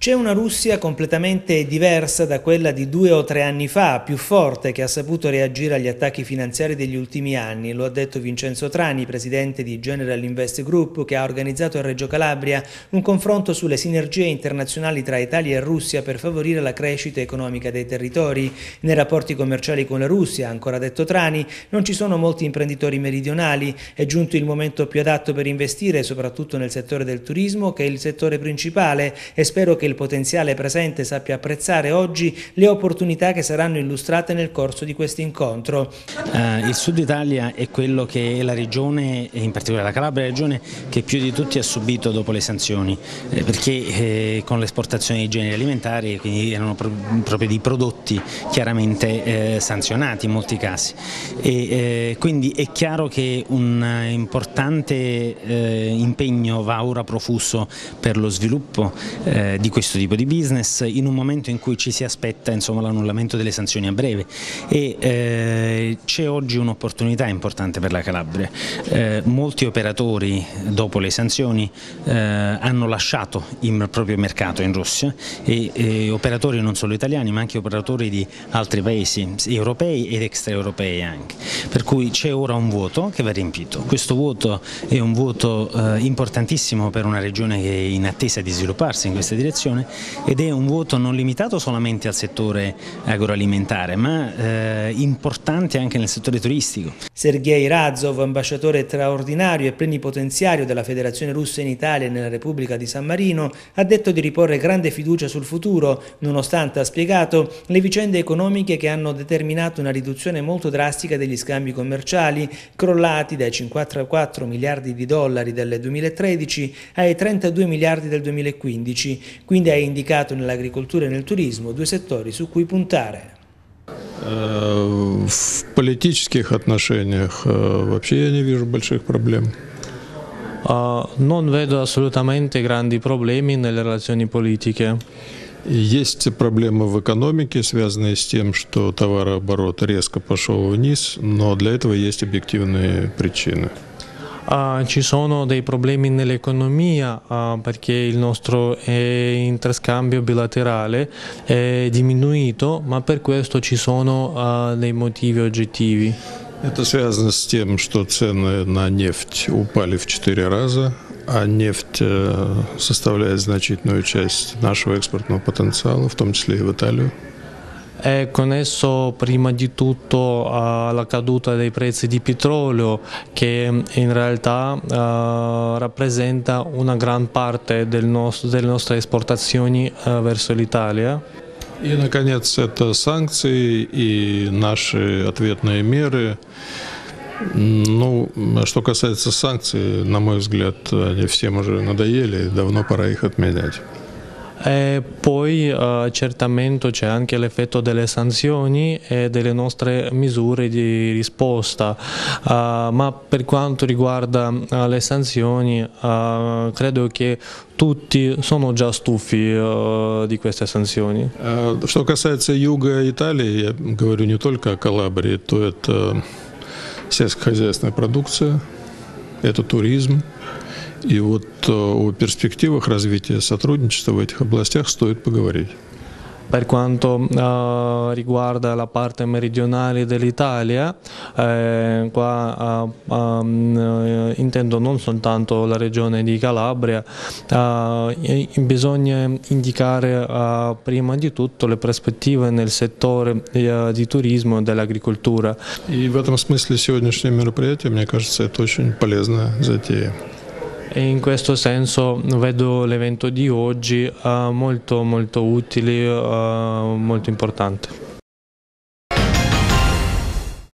C'è una Russia completamente diversa da quella di due o tre anni fa, più forte, che ha saputo reagire agli attacchi finanziari degli ultimi anni. Lo ha detto Vincenzo Trani, presidente di General Invest Group, che ha organizzato a Reggio Calabria un confronto sulle sinergie internazionali tra Italia e Russia per favorire la crescita economica dei territori. Nei rapporti commerciali con la Russia, ancora detto Trani, non ci sono molti imprenditori meridionali. È giunto il momento più adatto per investire, soprattutto nel settore del turismo, che è il settore principale, e spero che il potenziale presente sappia apprezzare oggi le opportunità che saranno illustrate nel corso di questo incontro. Uh, il Sud Italia è quello che è la regione, in particolare la Calabria, la regione che più di tutti ha subito dopo le sanzioni, eh, perché eh, con l'esportazione di generi alimentari, quindi erano pro proprio di prodotti chiaramente eh, sanzionati in molti casi. E, eh, quindi è chiaro che un importante eh, impegno va ora profuso per lo sviluppo eh, di questo questo tipo di business in un momento in cui ci si aspetta l'annullamento delle sanzioni a breve e eh, c'è oggi un'opportunità importante per la Calabria. Eh, molti operatori dopo le sanzioni eh, hanno lasciato il proprio mercato in Russia e, operatori non solo italiani ma anche operatori di altri paesi europei ed extraeuropei anche. Per cui c'è ora un vuoto che va riempito. Questo vuoto è un vuoto eh, importantissimo per una regione che è in attesa di svilupparsi in questa direzione produzione ed è un vuoto non limitato solamente al settore agroalimentare ma eh, importante anche nel settore turistico. Sergei Razov, ambasciatore straordinario e plenipotenziario della Federazione Russa in Italia e nella Repubblica di San Marino, ha detto di riporre grande fiducia sul futuro, nonostante, ha spiegato, le vicende economiche che hanno determinato una riduzione molto drastica degli scambi commerciali, crollati dai 54 miliardi di dollari del 2013 ai 32 miliardi del 2015, quindi ha indicato nell'agricoltura e nel turismo due settori su cui puntare. Э, в политических отношениях э, вообще я не вижу больших проблем. Non vedo assolutamente grandi problemi nelle relazioni politiche. Есть проблемы в экономике, связанные с тем, что товарооборот резко пошел вниз, но для этого есть объективные причины. Uh, ci sono dei problemi nell'economia uh, perché il nostro eh, interscambio bilaterale è diminuito, ma per questo ci sono uh, dei motivi oggettivi. Это связано с тем, что цены на нефть упали в 4 раза, а нефть э, составляет значительную часть нашего экспортного потенциала, в том числе и в Италию. è connesso prima di tutto alla caduta dei prezzi di petrolio che in realtà uh, rappresenta una gran parte del nostro, delle nostre esportazioni uh, verso l'Italia. И, наконец, это санкции и наши ответные меры. Ну, что касается санкций, на мой взгляд, они всем уже надоели, давно пора их отменять. E poi uh, certamente c'è anche l'effetto delle sanzioni e delle nostre misure di risposta, uh, ma per quanto riguarda uh, le sanzioni credo che tutti sono già stufi di queste sanzioni. Что касается юга Италии, я говорю не только о Калабрии, то это сельскохозяйственная продукция, это туризм, И вот э, о перспективах развития сотрудничества в этих областях стоит поговорить. Per quanto uh, riguarda la parte meridionale dell'Italia, eh, qua uh, um, intendo non soltanto la regione di Calabria, uh, bisogna indicare prima di tutto le prospettive nel settore di turismo e dell'agricoltura. И в этом смысле сегодняшнее мероприятие, мне кажется, это очень полезная затея. E in questo senso vedo l'evento di oggi uh, molto molto utile, uh, molto importante.